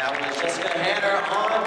Now we're just going to hand her on